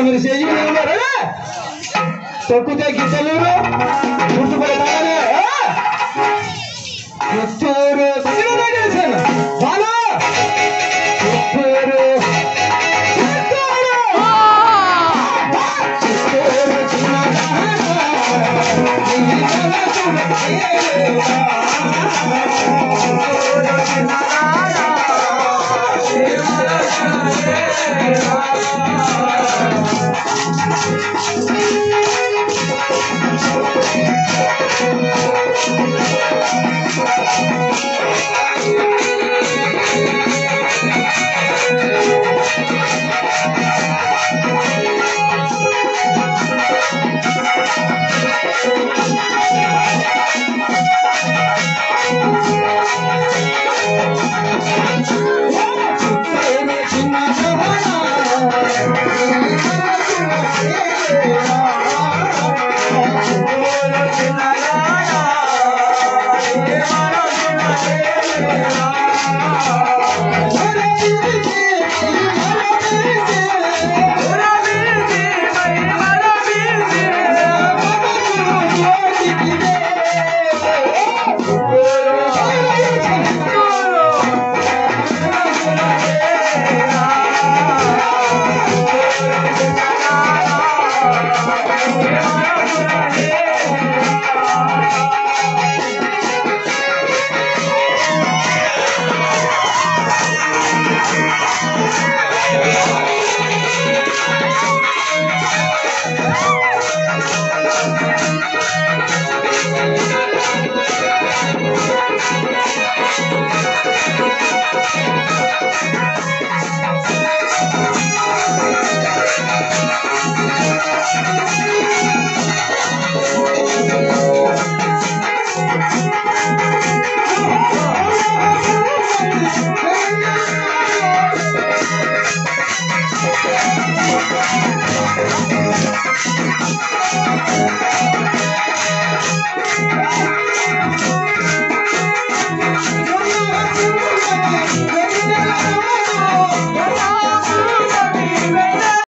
తమరి చేయి తొక్కితే Giddalur Thank you. Thank you.